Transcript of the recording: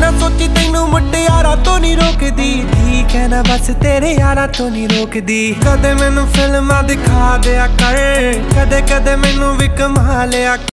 ਨਾ ਸੋਚੀ ਤੈਨੂੰ ਮੁਟਿਆਰਾ ਤੋਂ ਨਹੀਂ ਰੋਕਦੀ। ਠੀਕ ਹੈ ਨਾ, ਬਸ ਤੇਰੇ ਯਾਰਾਂ ਤੋਂ ਨਹੀਂ ਰੋਕਦੀ। ਕਦੇ ਮੈਨੂੰ ਫਿਲਮਾਂ ਦਿਖਾ ਦਿਆ ਕਰ ਕਦੇ ਕਦੇ ਮੈਨੂੰ ਵੀ ਕਮਾ ਲਿਆ